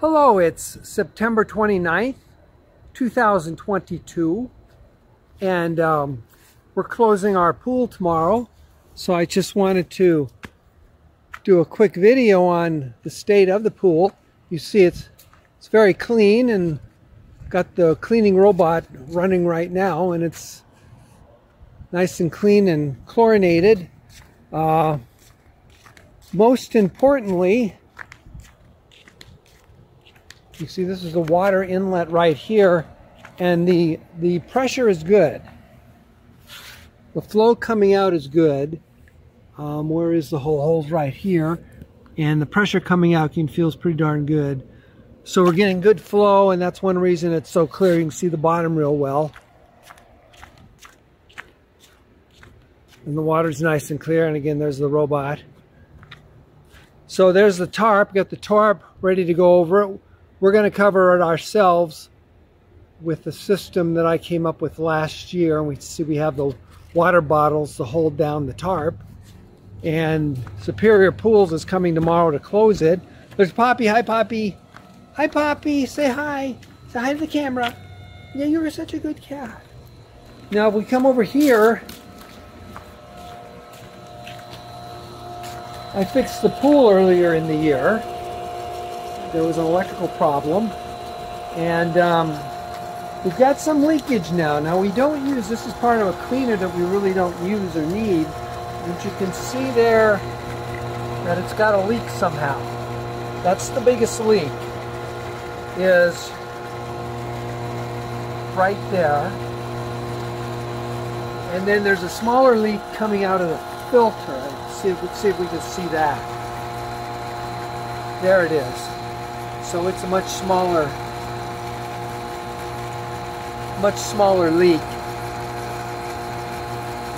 Hello, it's September 29th, 2022, and um, we're closing our pool tomorrow. So I just wanted to do a quick video on the state of the pool. You see it's, it's very clean and got the cleaning robot running right now and it's nice and clean and chlorinated. Uh, most importantly, you see this is the water inlet right here and the, the pressure is good. The flow coming out is good. Um, where is the hole? Hole's right here. And the pressure coming out can feels pretty darn good. So we're getting good flow and that's one reason it's so clear. You can see the bottom real well. And the water's nice and clear. And again, there's the robot. So there's the tarp. Got the tarp ready to go over it. We're going to cover it ourselves with the system that I came up with last year. And we see we have the water bottles to hold down the tarp. And Superior Pools is coming tomorrow to close it. There's Poppy. Hi, Poppy. Hi, Poppy. Say hi. Say hi to the camera. Yeah, you were such a good cat. Now, if we come over here, I fixed the pool earlier in the year there was an electrical problem and um, we've got some leakage now. Now we don't use this is part of a cleaner that we really don't use or need but you can see there that it's got a leak somehow. That's the biggest leak is right there. And then there's a smaller leak coming out of the filter. Let's see, let's see if we can see that. There it is so it's a much smaller much smaller leak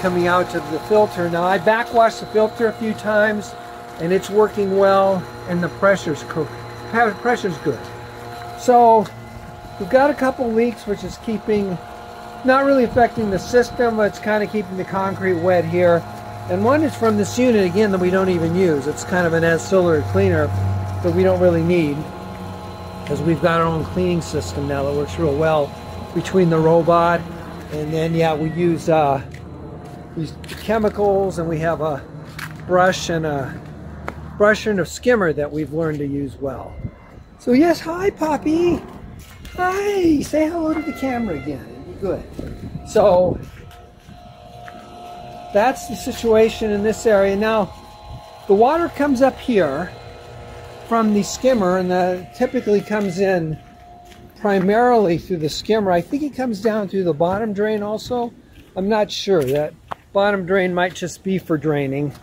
coming out of the filter. Now I backwashed the filter a few times and it's working well and the pressure's pressure's good. So we've got a couple leaks which is keeping not really affecting the system but it's kind of keeping the concrete wet here. And one is from this unit again that we don't even use. It's kind of an ancillary cleaner that we don't really need because we've got our own cleaning system now that works real well between the robot and then yeah we use uh, these chemicals and we have a brush and a brush and a skimmer that we've learned to use well. So yes, hi Poppy. Hi, say hello to the camera again. Good. So that's the situation in this area. Now the water comes up here from the skimmer and that typically comes in primarily through the skimmer. I think it comes down through the bottom drain also. I'm not sure. That bottom drain might just be for draining.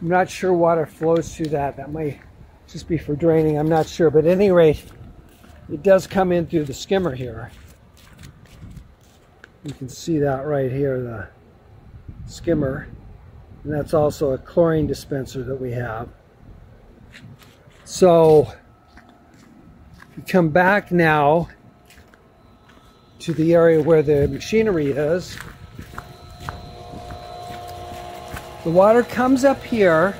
I'm not sure water flows through that. That might just be for draining. I'm not sure. But at any rate, it does come in through the skimmer here. You can see that right here, the skimmer. And that's also a chlorine dispenser that we have. So we come back now to the area where the machinery is. The water comes up here,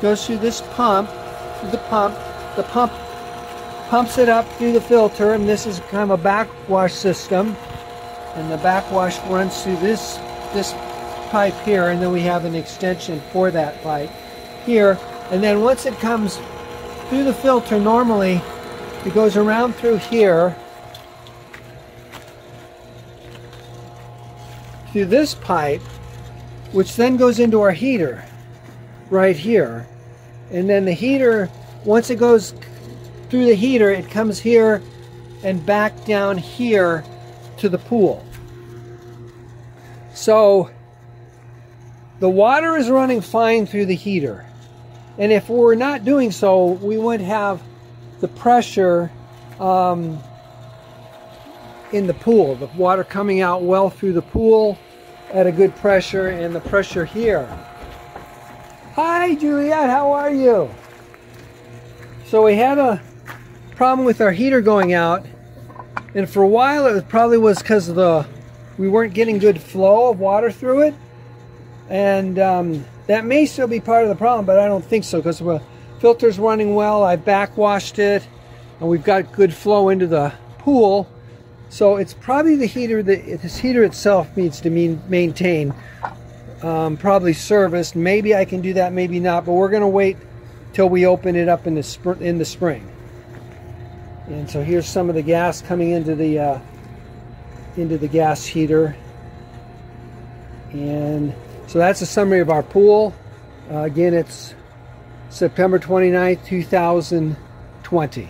goes through this pump, through the pump. The pump pumps it up through the filter, and this is kind of a backwash system. And the backwash runs through this this pipe here, and then we have an extension for that pipe here. And then once it comes through the filter normally it goes around through here through this pipe which then goes into our heater right here. And then the heater once it goes through the heater it comes here and back down here to the pool. So the water is running fine through the heater and if we're not doing so, we wouldn't have the pressure um, in the pool, the water coming out well through the pool at a good pressure and the pressure here. Hi Juliet, how are you? So we had a problem with our heater going out and for a while it probably was because of the we weren't getting good flow of water through it and um, that may still be part of the problem, but I don't think so because the filter's running well. I backwashed it and we've got good flow into the pool. So it's probably the heater, that this heater itself needs to mean, maintain, um, probably serviced. Maybe I can do that, maybe not, but we're gonna wait till we open it up in the, in the spring. And so here's some of the gas coming into the uh, into the gas heater. And so that's a summary of our pool. Uh, again, it's September 29th, 2020.